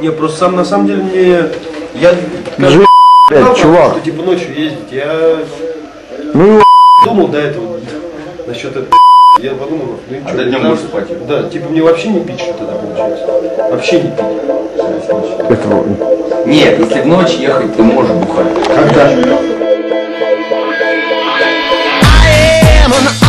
Не, просто сам на самом деле мне... Я... Жи, блядь, правда, чувак. Что, типа ночью ездить, я... Ну, думал до этого насчет этого. Я подумал, ну и а что, днем можешь спать? Да, типа мне вообще не пить что-то тогда получается. Вообще не пить. Это... Нет, если в ночь ехать, ты можешь бухать. Когда? I am an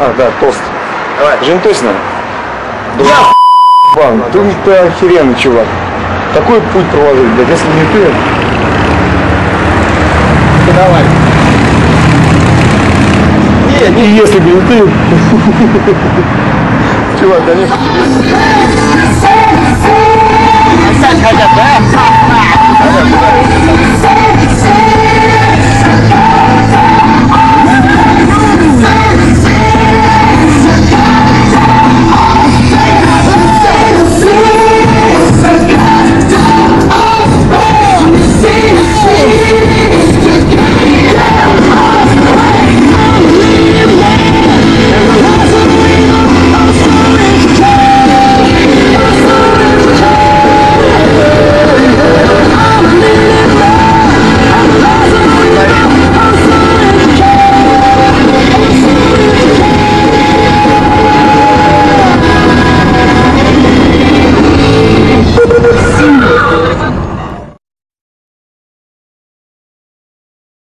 А, да, тост. Давай. Жень точно? Два. Бан, ты, ты охеренный чувак. Такой путь проложил, блядь, если не ты. Ты давай. Нет, не если бы не ты. Чувак, они... Отстань хотят, да?